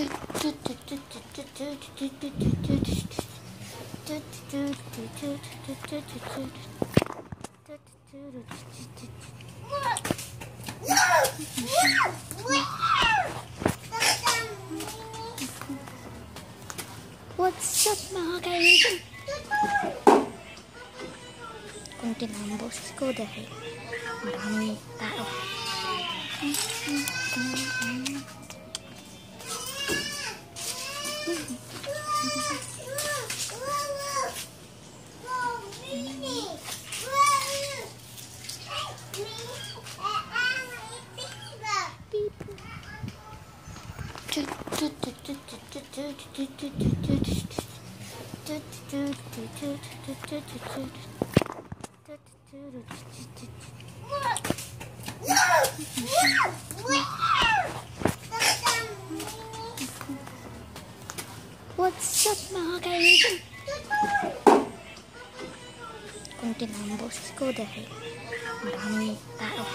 What's up mga kaibigan? Kung tinambos ko dahil maraming tao. No! What's up Morgan? Kung tinambos ko dahil maraming tao.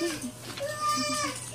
Mm-hmm.